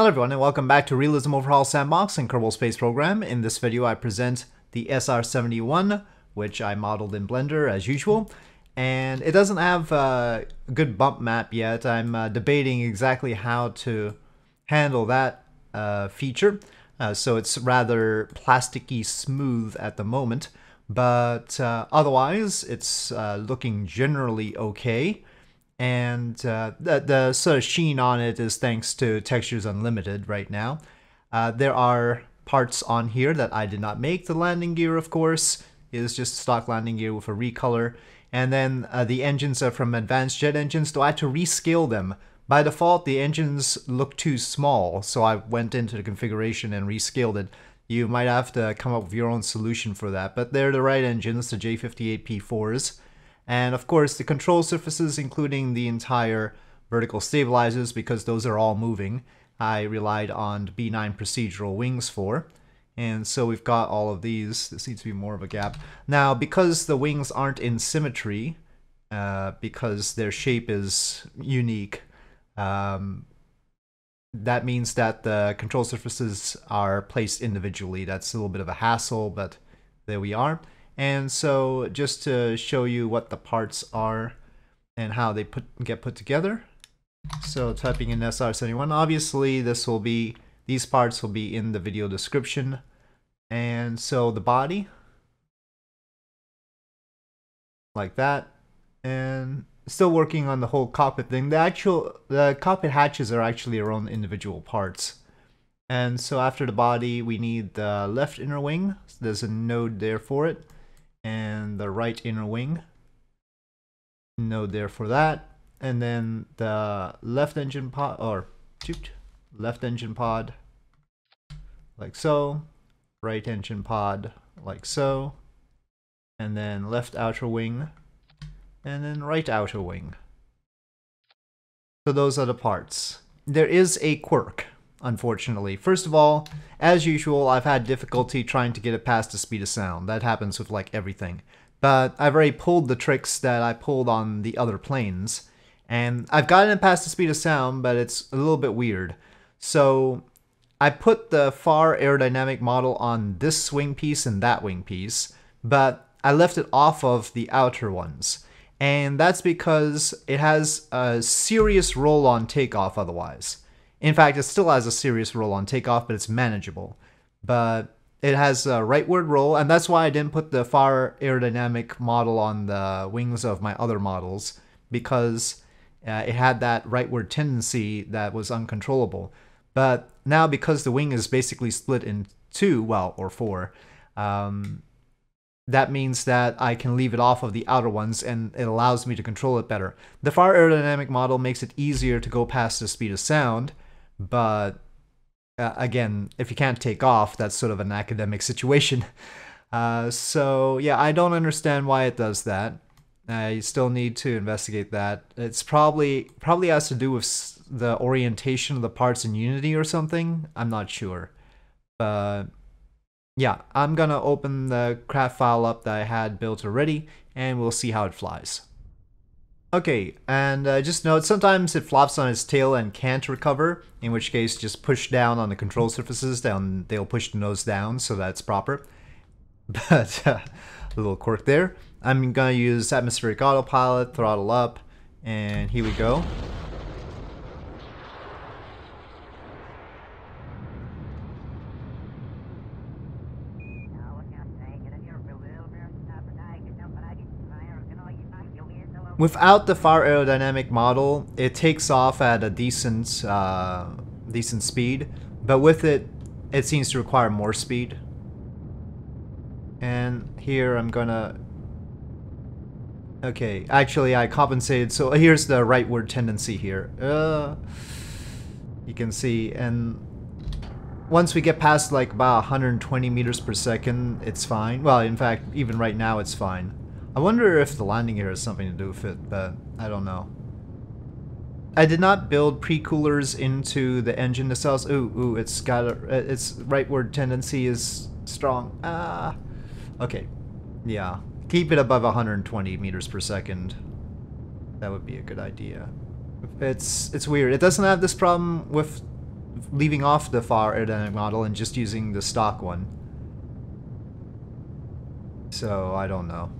Hello everyone and welcome back to Realism Overhaul Sandbox and Kerbal Space Program. In this video I present the SR-71, which I modeled in Blender as usual. And it doesn't have a good bump map yet. I'm uh, debating exactly how to handle that uh, feature. Uh, so it's rather plasticky smooth at the moment. But uh, otherwise, it's uh, looking generally okay and uh, the, the sort of sheen on it is thanks to Textures Unlimited right now. Uh, there are parts on here that I did not make. The landing gear, of course, is just stock landing gear with a recolor. And then uh, the engines are from Advanced Jet Engines, though I had to rescale them. By default, the engines look too small, so I went into the configuration and rescaled it. You might have to come up with your own solution for that, but they're the right engines, the J58P4s. And of course, the control surfaces, including the entire vertical stabilizers, because those are all moving, I relied on B9 procedural wings for. And so we've got all of these. This needs to be more of a gap. Now, because the wings aren't in symmetry, uh, because their shape is unique, um, that means that the control surfaces are placed individually. That's a little bit of a hassle, but there we are. And so just to show you what the parts are and how they put get put together. So typing in SR71, obviously this will be, these parts will be in the video description. And so the body, like that, and still working on the whole cockpit thing. The actual, the cockpit hatches are actually their own individual parts. And so after the body, we need the left inner wing. So there's a node there for it and the right inner wing. Node there for that. And then the left engine pod or left engine pod like so. Right engine pod like so. And then left outer wing and then right outer wing. So those are the parts. There is a quirk unfortunately. First of all, as usual, I've had difficulty trying to get it past the speed of sound. That happens with like everything. But I've already pulled the tricks that I pulled on the other planes, and I've gotten it past the speed of sound, but it's a little bit weird. So I put the FAR aerodynamic model on this wing piece and that wing piece, but I left it off of the outer ones. And that's because it has a serious roll on takeoff otherwise. In fact, it still has a serious roll on takeoff, but it's manageable. But it has a rightward roll, and that's why I didn't put the FAR aerodynamic model on the wings of my other models, because uh, it had that rightward tendency that was uncontrollable. But now, because the wing is basically split in two, well, or four, um, that means that I can leave it off of the outer ones and it allows me to control it better. The FAR aerodynamic model makes it easier to go past the speed of sound, but uh, again, if you can't take off, that's sort of an academic situation. Uh, so yeah, I don't understand why it does that. I still need to investigate that. It's probably probably has to do with the orientation of the parts in Unity or something. I'm not sure, but yeah, I'm gonna open the craft file up that I had built already, and we'll see how it flies. Okay, and uh, just note, sometimes it flops on its tail and can't recover, in which case just push down on the control surfaces, down they'll push the nose down, so that's proper. But, uh, a little quirk there. I'm gonna use atmospheric autopilot, throttle up, and here we go. Without the FAR aerodynamic model, it takes off at a decent, uh, decent speed, but with it, it seems to require more speed. And here I'm gonna... Okay, actually I compensated, so here's the rightward tendency here. Uh, you can see, and once we get past like about 120 meters per second, it's fine. Well, in fact, even right now it's fine. I wonder if the landing gear has something to do with it, but I don't know. I did not build pre-coolers into the engine nacelles. Ooh, ooh, it's got a, its rightward tendency is strong. Ah, okay, yeah. Keep it above 120 meters per second. That would be a good idea. It's it's weird. It doesn't have this problem with leaving off the FAR aerodynamic model and just using the stock one. So, I don't know.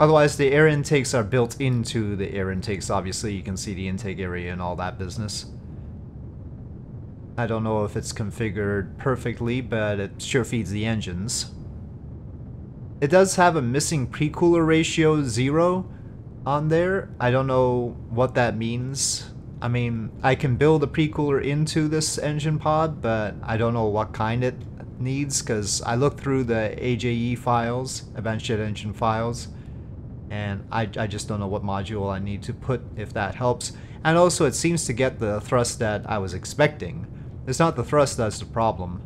Otherwise, the air intakes are built into the air intakes, obviously. You can see the intake area and all that business. I don't know if it's configured perfectly, but it sure feeds the engines. It does have a missing pre-cooler ratio 0 on there. I don't know what that means. I mean, I can build a pre-cooler into this engine pod, but I don't know what kind it needs because I looked through the AJE files, Advanced Jet Engine files, and I, I just don't know what module I need to put if that helps. And also it seems to get the thrust that I was expecting. It's not the thrust that's the problem.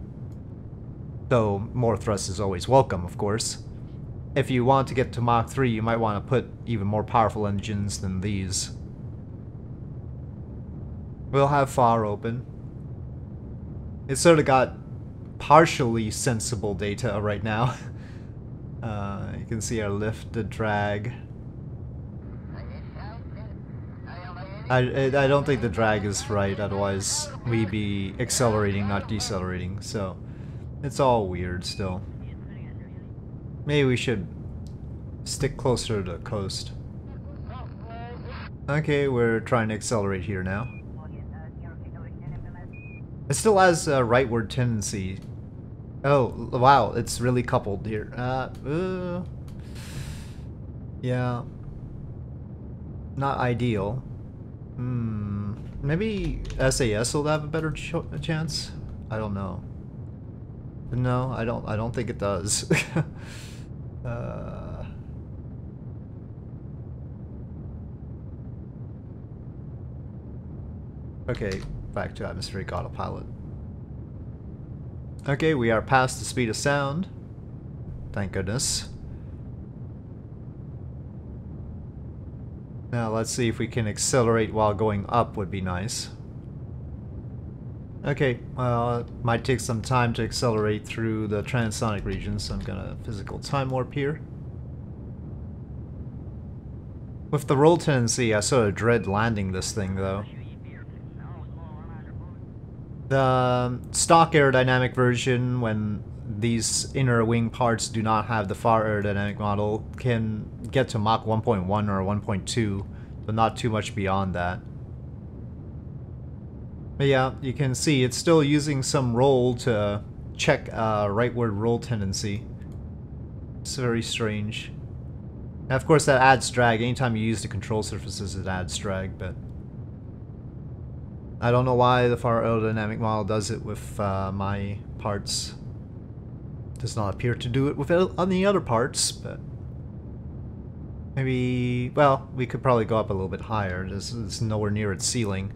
Though more thrust is always welcome, of course. If you want to get to Mach 3, you might want to put even more powerful engines than these. We'll have FAR open. It's sort of got partially sensible data right now. Uh, you can see our lift, the drag. I, I don't think the drag is right, otherwise we'd be accelerating, not decelerating, so it's all weird still. Maybe we should stick closer to the coast. Okay, we're trying to accelerate here now. It still has a rightward tendency Oh, wow, it's really coupled here. Uh, uh, yeah. Not ideal. Hmm. Maybe SAS will have a better ch chance? I don't know. No, I don't I don't think it does. uh, okay, back to atmospheric autopilot. Okay, we are past the speed of sound. Thank goodness. Now let's see if we can accelerate while going up would be nice. Okay, well, it might take some time to accelerate through the transonic region, so I'm gonna physical time warp here. With the roll tendency, I sort of dread landing this thing, though. The stock aerodynamic version, when these inner wing parts do not have the FAR aerodynamic model, can get to Mach 1.1 or 1.2, but not too much beyond that. But yeah, you can see it's still using some roll to check uh, rightward roll tendency. It's very strange. And of course that adds drag. Anytime you use the control surfaces it adds drag, but I don't know why the FAR aerodynamic model does it with uh, my parts. Does not appear to do it with any other parts, but maybe, well, we could probably go up a little bit higher. This is nowhere near its ceiling.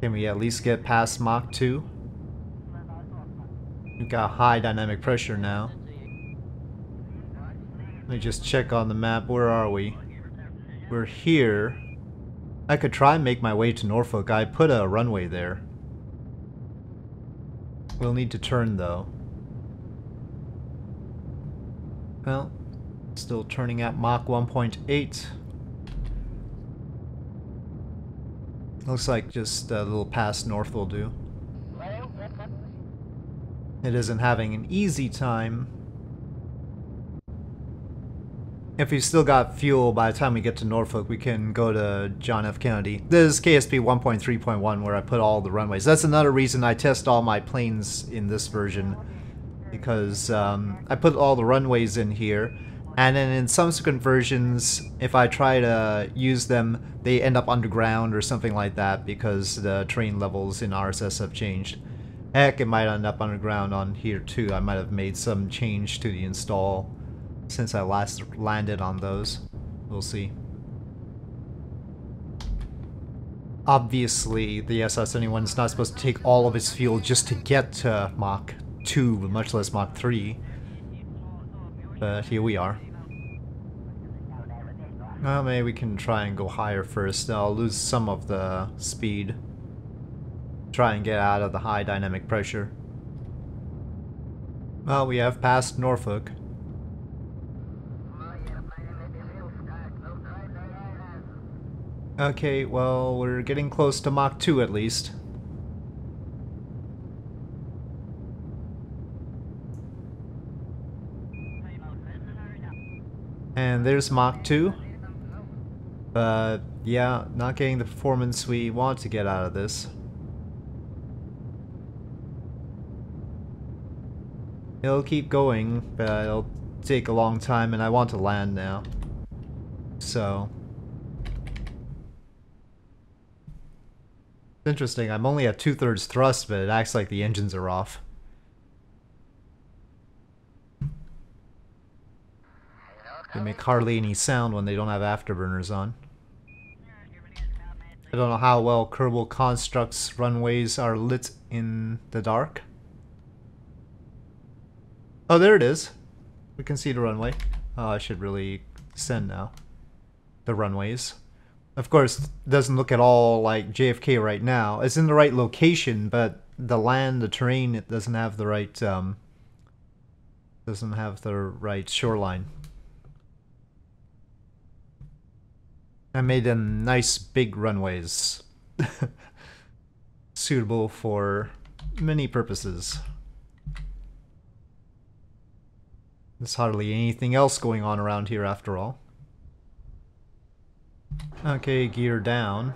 Can we at least get past Mach 2? We've got high dynamic pressure now. Let me just check on the map. Where are we? We're here. I could try and make my way to Norfolk. I put a runway there. We'll need to turn though. Well, still turning at Mach 1.8. Looks like just a little past north will do. It isn't having an easy time if we still got fuel by the time we get to Norfolk, we can go to John F. Kennedy. This is KSP 1.3.1 where I put all the runways. That's another reason I test all my planes in this version. Because um, I put all the runways in here. And then in subsequent versions, if I try to use them, they end up underground or something like that because the terrain levels in RSS have changed. Heck, it might end up underground on here too. I might have made some change to the install since I last landed on those. We'll see. Obviously, the SR-71 is not supposed to take all of its fuel just to get to Mach 2, much less Mach 3. But here we are. Well, maybe we can try and go higher first. I'll lose some of the speed. Try and get out of the high dynamic pressure. Well, we have passed Norfolk. Okay, well, we're getting close to Mach 2 at least. And there's Mach 2. But, yeah, not getting the performance we want to get out of this. It'll keep going, but it'll take a long time, and I want to land now. So... Interesting, I'm only at two-thirds thrust, but it acts like the engines are off. They make hardly any sound when they don't have afterburners on. I don't know how well Kerbal Konstructs' runways are lit in the dark. Oh, there it is. We can see the runway. Oh, I should really send now. The runways. Of course, doesn't look at all like JFK right now. It's in the right location, but the land, the terrain, it doesn't have the right, um, doesn't have the right shoreline. I made them nice big runways. Suitable for many purposes. There's hardly anything else going on around here after all. Okay, gear down.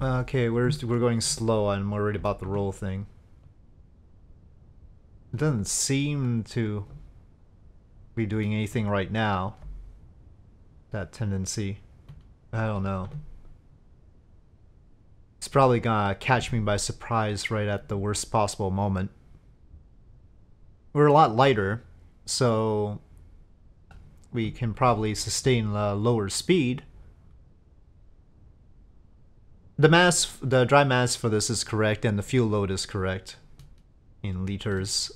Okay, where's we're going slow. I'm worried about the roll thing. It doesn't seem to be doing anything right now. That tendency. I don't know. It's probably gonna catch me by surprise right at the worst possible moment. We're a lot lighter, so we can probably sustain a lower speed. The mass, the dry mass for this is correct, and the fuel load is correct in liters.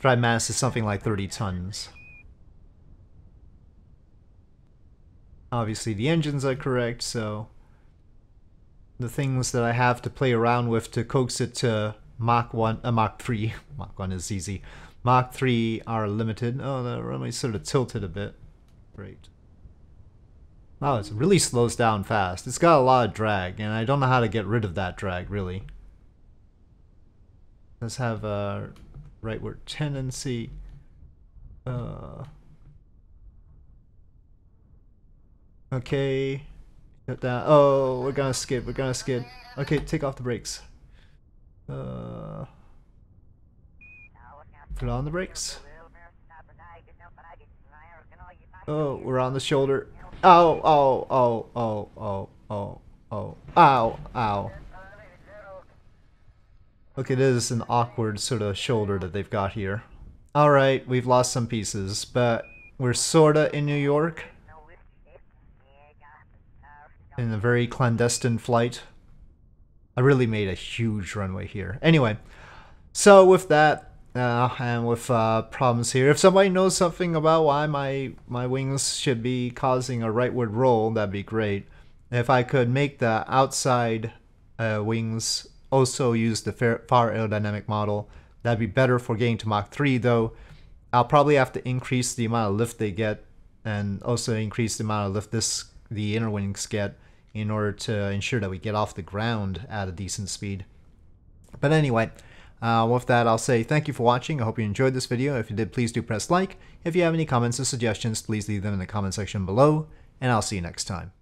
Dry mass is something like 30 tons. Obviously the engines are correct, so the things that I have to play around with to coax it to Mach 1, uh, Mach 3, Mach 1 is easy, Mach 3 are limited. Oh, the runway sort of tilted a bit. Great. Wow, it really slows down fast. It's got a lot of drag, and I don't know how to get rid of that drag, really. Let's have a rightward tendency. Uh, Okay. Shut down. Oh, we're gonna skid. We're gonna skid. Okay, take off the brakes. Uh, put on the brakes. Oh, we're on the shoulder. Oh, oh, oh, oh, oh, oh, oh. Ow, ow. Okay, this is an awkward sort of shoulder that they've got here. Alright, we've lost some pieces, but we're sorta in New York in a very clandestine flight. I really made a huge runway here. Anyway, so with that, uh, and with uh, problems here, if somebody knows something about why my, my wings should be causing a rightward roll, that'd be great. If I could make the outside uh, wings also use the FAR aerodynamic model, that'd be better for getting to Mach 3 though. I'll probably have to increase the amount of lift they get and also increase the amount of lift this the inner wings get in order to ensure that we get off the ground at a decent speed. But anyway, uh, with that, I'll say thank you for watching. I hope you enjoyed this video. If you did, please do press like. If you have any comments or suggestions, please leave them in the comment section below, and I'll see you next time.